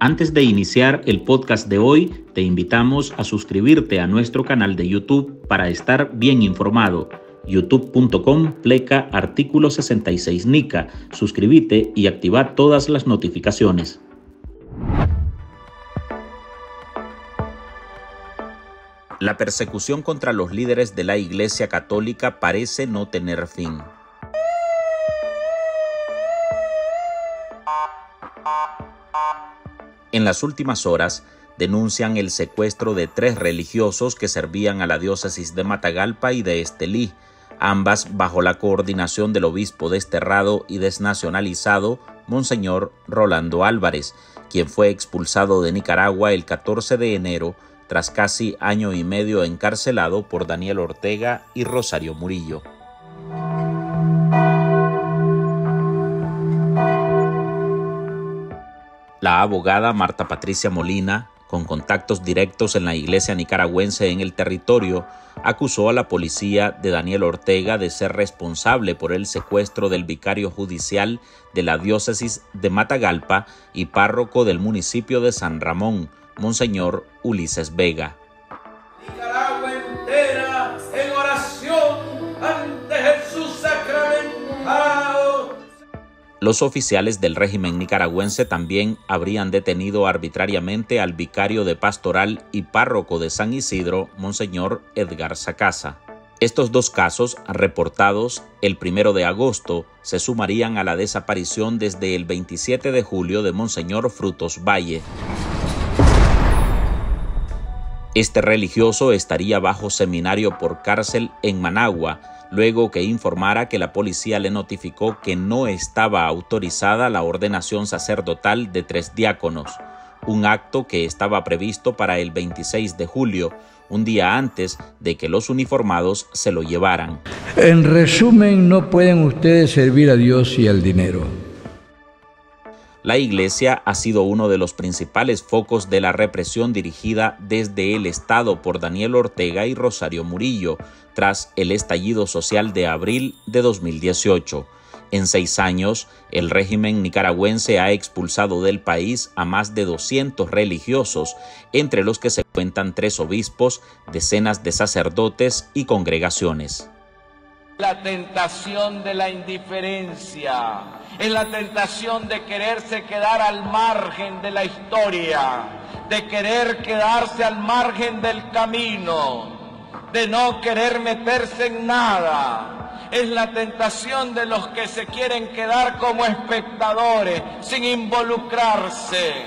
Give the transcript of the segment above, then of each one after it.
Antes de iniciar el podcast de hoy, te invitamos a suscribirte a nuestro canal de YouTube para estar bien informado. youtube.com pleca artículo 66 NICA. Suscríbete y activa todas las notificaciones. La persecución contra los líderes de la Iglesia Católica parece no tener fin. En las últimas horas, denuncian el secuestro de tres religiosos que servían a la diócesis de Matagalpa y de Estelí, ambas bajo la coordinación del obispo desterrado y desnacionalizado, Monseñor Rolando Álvarez, quien fue expulsado de Nicaragua el 14 de enero tras casi año y medio encarcelado por Daniel Ortega y Rosario Murillo. La abogada Marta Patricia Molina, con contactos directos en la iglesia nicaragüense en el territorio, acusó a la policía de Daniel Ortega de ser responsable por el secuestro del vicario judicial de la diócesis de Matagalpa y párroco del municipio de San Ramón, Monseñor Ulises Vega. Los oficiales del régimen nicaragüense también habrían detenido arbitrariamente al vicario de pastoral y párroco de San Isidro, Monseñor Edgar Sacasa. Estos dos casos, reportados el primero de agosto, se sumarían a la desaparición desde el 27 de julio de Monseñor Frutos Valle. Este religioso estaría bajo seminario por cárcel en Managua, luego que informara que la policía le notificó que no estaba autorizada la ordenación sacerdotal de tres diáconos, un acto que estaba previsto para el 26 de julio, un día antes de que los uniformados se lo llevaran. En resumen, no pueden ustedes servir a Dios y al dinero. La Iglesia ha sido uno de los principales focos de la represión dirigida desde el Estado por Daniel Ortega y Rosario Murillo, tras el estallido social de abril de 2018. En seis años, el régimen nicaragüense ha expulsado del país a más de 200 religiosos, entre los que se cuentan tres obispos, decenas de sacerdotes y congregaciones. La tentación de la indiferencia, es la tentación de quererse quedar al margen de la historia, de querer quedarse al margen del camino, de no querer meterse en nada. Es la tentación de los que se quieren quedar como espectadores, sin involucrarse,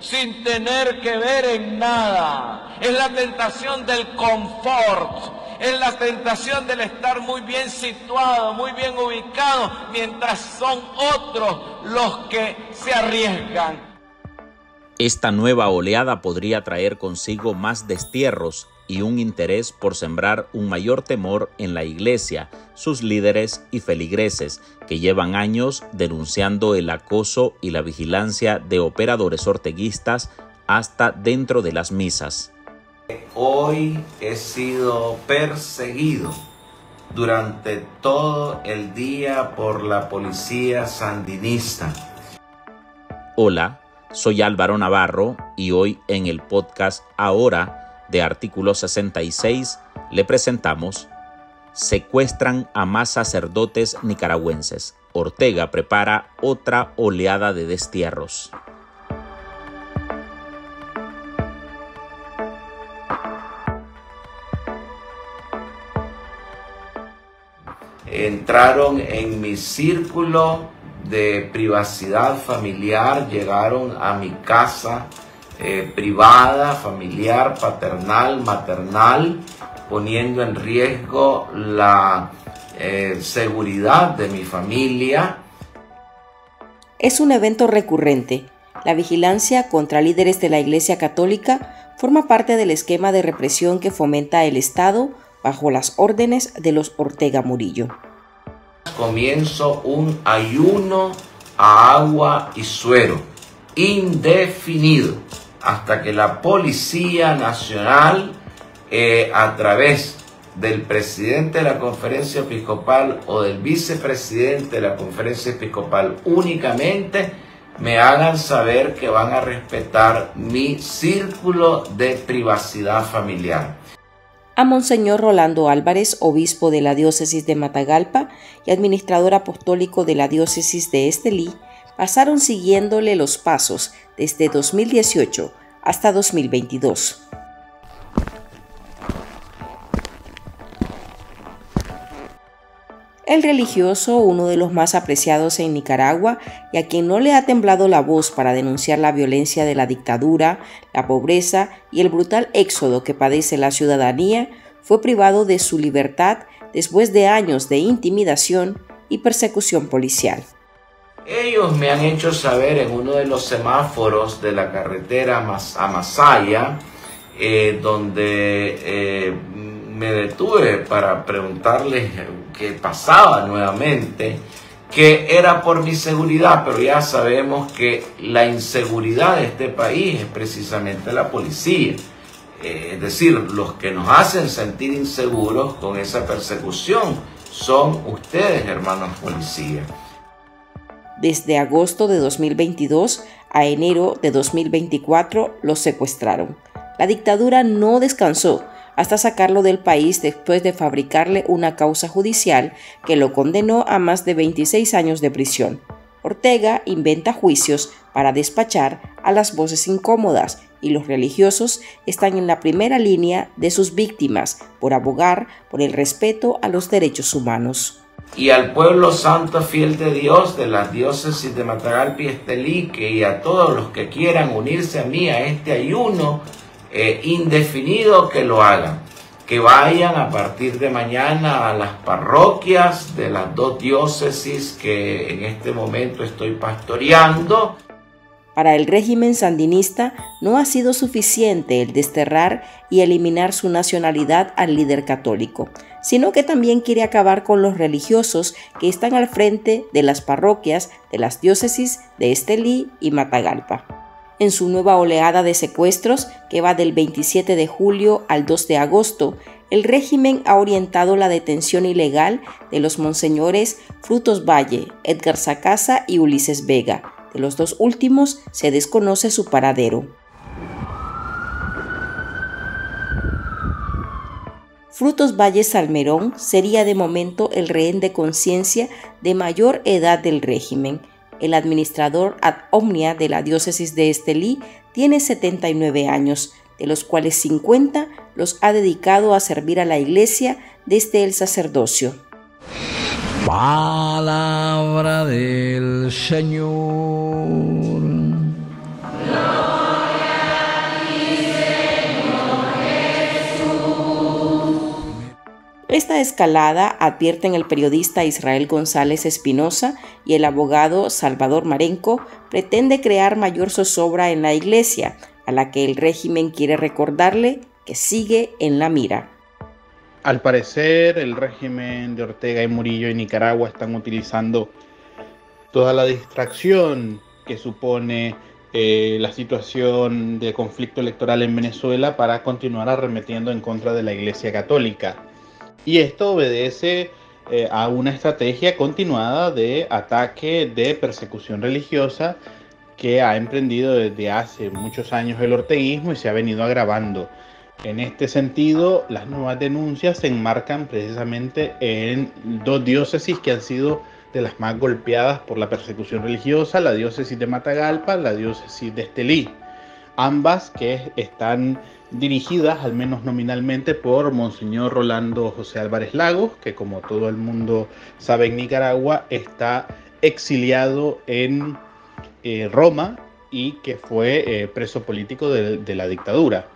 sin tener que ver en nada. Es la tentación del confort, es la tentación del estar muy bien situado, muy bien ubicado, mientras son otros los que se arriesgan. Esta nueva oleada podría traer consigo más destierros y un interés por sembrar un mayor temor en la Iglesia, sus líderes y feligreses, que llevan años denunciando el acoso y la vigilancia de operadores orteguistas hasta dentro de las misas. Hoy he sido perseguido durante todo el día por la policía sandinista. Hola, soy Álvaro Navarro y hoy en el podcast Ahora de Artículo 66 le presentamos Secuestran a más sacerdotes nicaragüenses. Ortega prepara otra oleada de destierros. Entraron en mi círculo de privacidad familiar, llegaron a mi casa eh, privada, familiar, paternal, maternal, poniendo en riesgo la eh, seguridad de mi familia. Es un evento recurrente. La vigilancia contra líderes de la Iglesia Católica forma parte del esquema de represión que fomenta el Estado bajo las órdenes de los Ortega Murillo. Comienzo un ayuno a agua y suero indefinido hasta que la Policía Nacional, eh, a través del presidente de la conferencia episcopal o del vicepresidente de la conferencia episcopal únicamente, me hagan saber que van a respetar mi círculo de privacidad familiar. A Monseñor Rolando Álvarez, obispo de la diócesis de Matagalpa y administrador apostólico de la diócesis de Estelí, pasaron siguiéndole los pasos desde 2018 hasta 2022. El religioso, uno de los más apreciados en Nicaragua y a quien no le ha temblado la voz para denunciar la violencia de la dictadura, la pobreza y el brutal éxodo que padece la ciudadanía, fue privado de su libertad después de años de intimidación y persecución policial. Ellos me han hecho saber en uno de los semáforos de la carretera a Masaya, eh, donde eh, me detuve para preguntarles qué pasaba nuevamente, que era por mi seguridad, pero ya sabemos que la inseguridad de este país es precisamente la policía. Eh, es decir, los que nos hacen sentir inseguros con esa persecución son ustedes, hermanos policías. Desde agosto de 2022 a enero de 2024 los secuestraron. La dictadura no descansó hasta sacarlo del país después de fabricarle una causa judicial que lo condenó a más de 26 años de prisión. Ortega inventa juicios para despachar a las voces incómodas y los religiosos están en la primera línea de sus víctimas por abogar por el respeto a los derechos humanos. Y al pueblo santo fiel de Dios de las diócesis de Matagalpa y Estelique y a todos los que quieran unirse a mí a este ayuno, eh, indefinido que lo hagan. Que vayan a partir de mañana a las parroquias de las dos diócesis que en este momento estoy pastoreando. Para el régimen sandinista no ha sido suficiente el desterrar y eliminar su nacionalidad al líder católico, sino que también quiere acabar con los religiosos que están al frente de las parroquias de las diócesis de Estelí y Matagalpa en su nueva oleada de secuestros que va del 27 de julio al 2 de agosto, el régimen ha orientado la detención ilegal de los monseñores Frutos Valle, Edgar Sacasa y Ulises Vega. De los dos últimos se desconoce su paradero. Frutos Valle Salmerón sería de momento el rehén de conciencia de mayor edad del régimen, el administrador ad omnia de la diócesis de Estelí tiene 79 años, de los cuales 50 los ha dedicado a servir a la iglesia desde el sacerdocio. Palabra del Señor. Esta escalada, advierten el periodista Israel González Espinosa y el abogado Salvador Marenco, pretende crear mayor zozobra en la iglesia, a la que el régimen quiere recordarle que sigue en la mira. Al parecer, el régimen de Ortega y Murillo en Nicaragua están utilizando toda la distracción que supone eh, la situación de conflicto electoral en Venezuela para continuar arremetiendo en contra de la Iglesia Católica. Y esto obedece eh, a una estrategia continuada de ataque, de persecución religiosa que ha emprendido desde hace muchos años el orteguismo y se ha venido agravando. En este sentido, las nuevas denuncias se enmarcan precisamente en dos diócesis que han sido de las más golpeadas por la persecución religiosa, la diócesis de Matagalpa, la diócesis de Estelí ambas que están dirigidas, al menos nominalmente, por Monseñor Rolando José Álvarez Lagos, que como todo el mundo sabe en Nicaragua está exiliado en eh, Roma y que fue eh, preso político de la dictadura.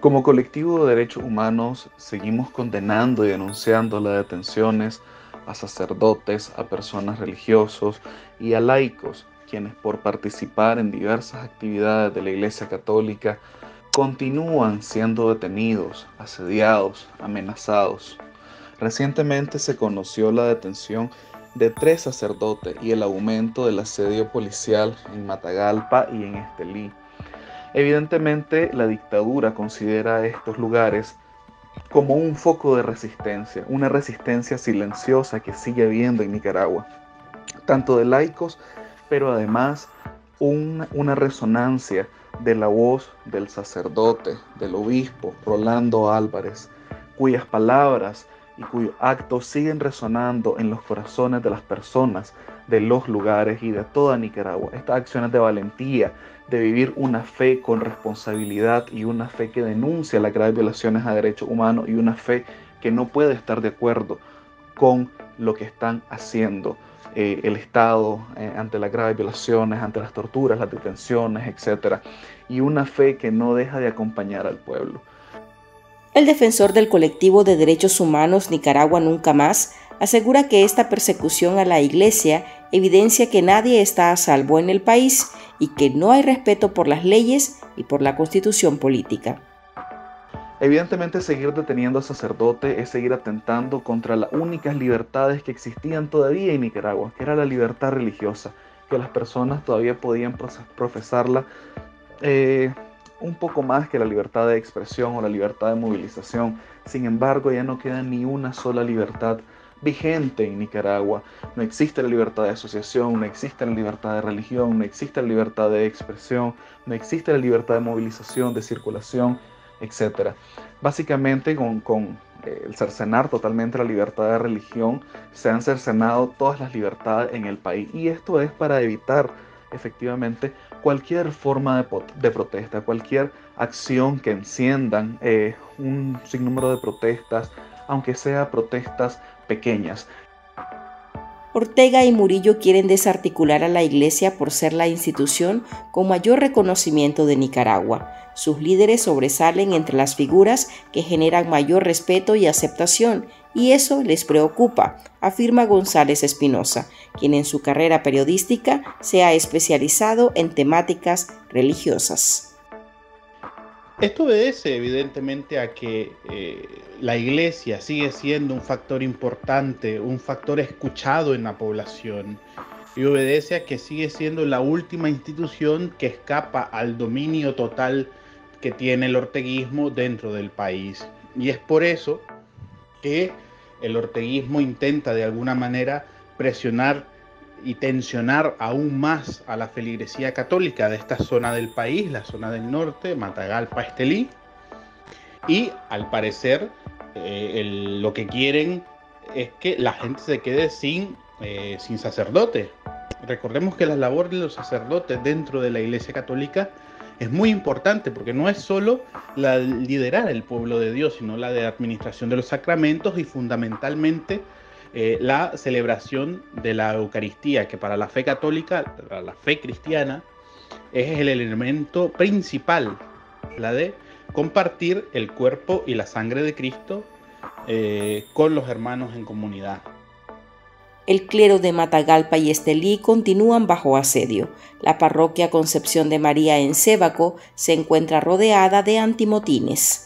Como colectivo de derechos humanos seguimos condenando y denunciando las detenciones a sacerdotes, a personas religiosos y a laicos quienes por participar en diversas actividades de la Iglesia Católica continúan siendo detenidos, asediados, amenazados. Recientemente se conoció la detención de tres sacerdotes y el aumento del asedio policial en Matagalpa y en Estelí. Evidentemente la dictadura considera estos lugares como un foco de resistencia, una resistencia silenciosa que sigue habiendo en Nicaragua, tanto de laicos pero además una resonancia de la voz del sacerdote, del obispo Rolando Álvarez, cuyas palabras y cuyos actos siguen resonando en los corazones de las personas de los lugares y de toda Nicaragua. Estas acciones de valentía, de vivir una fe con responsabilidad y una fe que denuncia las graves violaciones a derechos humanos y una fe que no puede estar de acuerdo con lo que están haciendo eh, el Estado eh, ante las graves violaciones, ante las torturas, las detenciones, etc. Y una fe que no deja de acompañar al pueblo. El defensor del colectivo de derechos humanos Nicaragua Nunca Más asegura que esta persecución a la Iglesia evidencia que nadie está a salvo en el país y que no hay respeto por las leyes y por la constitución política. Evidentemente seguir deteniendo a sacerdotes es seguir atentando contra las únicas libertades que existían todavía en Nicaragua, que era la libertad religiosa, que las personas todavía podían profesarla eh, un poco más que la libertad de expresión o la libertad de movilización. Sin embargo, ya no queda ni una sola libertad vigente en Nicaragua. No existe la libertad de asociación, no existe la libertad de religión, no existe la libertad de expresión, no existe la libertad de movilización, de circulación etc. Básicamente con, eh, el cercenar totalmente la libertad de religión, se han cercenado todas las libertades en el país. Y esto es para evitar efectivamente cualquier forma de, protesta, cualquier acción que enciendan eh, un sinnúmero de protestas, aunque sea protestas pequeñas. Ortega y Murillo quieren desarticular a la Iglesia por ser la institución con mayor reconocimiento de Nicaragua. Sus líderes sobresalen entre las figuras que generan mayor respeto y aceptación, y eso les preocupa, afirma González Espinosa, quien en su carrera periodística se ha especializado en temáticas religiosas. Esto obedece evidentemente a que eh, la iglesia sigue siendo un factor importante, un factor escuchado en la población y obedece a que sigue siendo la última institución que escapa al dominio total que tiene el orteguismo dentro del país. Y es por eso que el orteguismo intenta de alguna manera presionar y tensionar aún más a la feligresía católica de esta zona del país, la zona del norte, Matagalpa, Estelí. Y al parecer eh, lo que quieren es que la gente se quede sin, eh, sin sacerdote. Recordemos que la labor de los sacerdotes dentro de la Iglesia Católica es muy importante porque no es solo la liderar el pueblo de Dios, sino la de administración de los sacramentos y fundamentalmente eh, la celebración de la Eucaristía, que para la fe católica, para la fe cristiana, es el elemento principal, la de compartir el cuerpo y la sangre de Cristo eh, con los hermanos en comunidad. El clero de Matagalpa y Estelí continúan bajo asedio. La parroquia Concepción de María en Sébaco se encuentra rodeada de antimotines.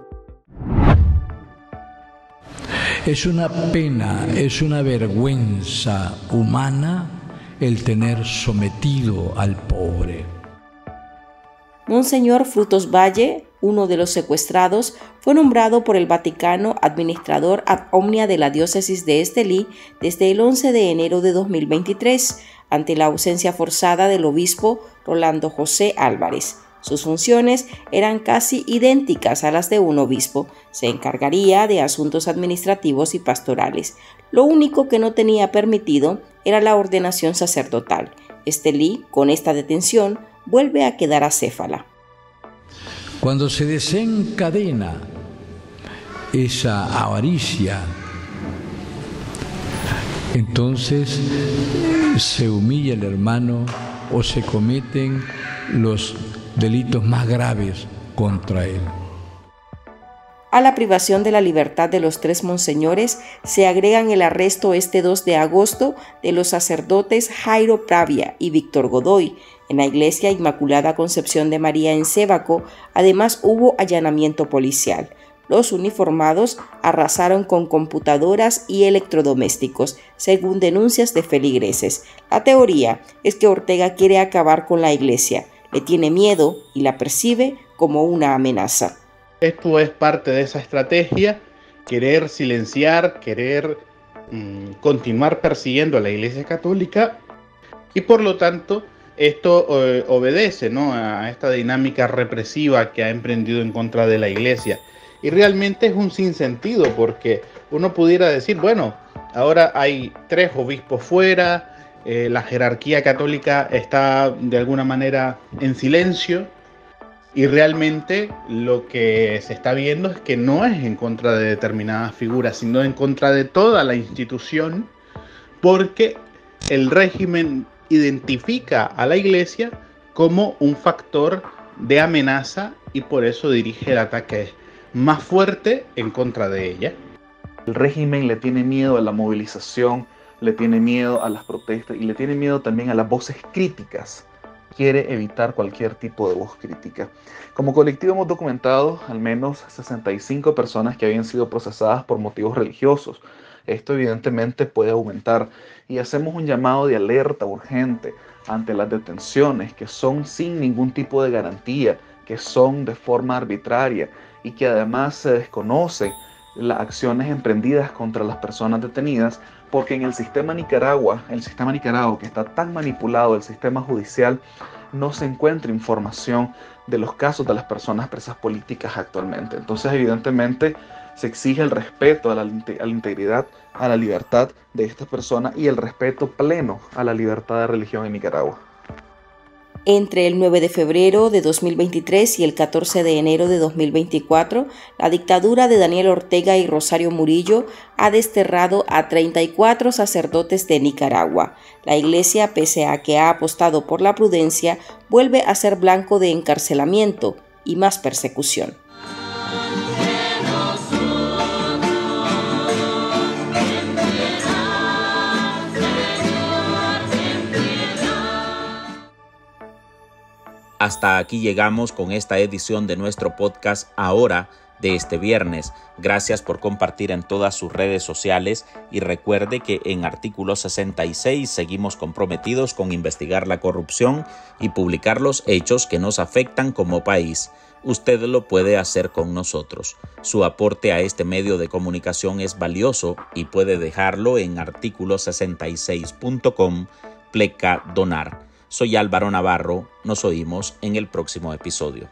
Es una pena, es una vergüenza humana el tener sometido al pobre. Monseñor Frutos Valle, uno de los secuestrados, fue nombrado por el Vaticano administrador ad omnia de la diócesis de Estelí desde el 11 de enero de 2023, ante la ausencia forzada del obispo Rolando José Álvarez. Sus funciones eran casi idénticas a las de un obispo. Se encargaría de asuntos administrativos y pastorales. Lo único que no tenía permitido era la ordenación sacerdotal. Estelí, con esta detención, vuelve a quedar acéfala. Cuando se desencadena esa avaricia, entonces se humilla el hermano o se cometen los delitos más graves contra él. A la privación de la libertad de los tres monseñores se agregan el arresto este 2 de agosto de los sacerdotes Jairo Pravia y Víctor Godoy en la iglesia Inmaculada Concepción de María en Sébaco. Además hubo allanamiento policial. Los uniformados arrasaron con computadoras y electrodomésticos, según denuncias de feligreses. La teoría es que Ortega quiere acabar con la iglesia le tiene miedo y la percibe como una amenaza. Esto es parte de esa estrategia, querer silenciar, querer mm, continuar persiguiendo a la Iglesia Católica y por lo tanto esto eh, obedece ¿no? a esta dinámica represiva que ha emprendido en contra de la Iglesia. Y realmente es un sinsentido porque uno pudiera decir, bueno, ahora hay tres obispos fuera, eh, la jerarquía católica está de alguna manera en silencio y realmente lo que se está viendo es que no es en contra de determinadas figuras, sino en contra de toda la institución, porque el régimen identifica a la iglesia como un factor de amenaza y por eso dirige el ataque más fuerte en contra de ella. El régimen le tiene miedo a la movilización le tiene miedo a las protestas y le tiene miedo también a las voces críticas. Quiere evitar cualquier tipo de voz crítica. Como colectivo hemos documentado al menos 65 personas que habían sido procesadas por motivos religiosos. Esto evidentemente puede aumentar y hacemos un llamado de alerta urgente ante las detenciones que son sin ningún tipo de garantía, que son de forma arbitraria y que además se desconocen las acciones emprendidas contra las personas detenidas, porque en el sistema Nicaragua, el sistema Nicaragua que está tan manipulado, el sistema judicial, no se encuentra información de los casos de las personas presas políticas actualmente. Entonces, evidentemente, se exige el respeto a la, a la integridad, a la libertad de estas personas y el respeto pleno a la libertad de religión en Nicaragua. Entre el 9 de febrero de 2023 y el 14 de enero de 2024, la dictadura de Daniel Ortega y Rosario Murillo ha desterrado a 34 sacerdotes de Nicaragua. La iglesia, pese a que ha apostado por la prudencia, vuelve a ser blanco de encarcelamiento y más persecución. Hasta aquí llegamos con esta edición de nuestro podcast ahora de este viernes. Gracias por compartir en todas sus redes sociales y recuerde que en artículo 66 seguimos comprometidos con investigar la corrupción y publicar los hechos que nos afectan como país. Usted lo puede hacer con nosotros. Su aporte a este medio de comunicación es valioso y puede dejarlo en artículo66.com pleca donar. Soy Álvaro Navarro, nos oímos en el próximo episodio.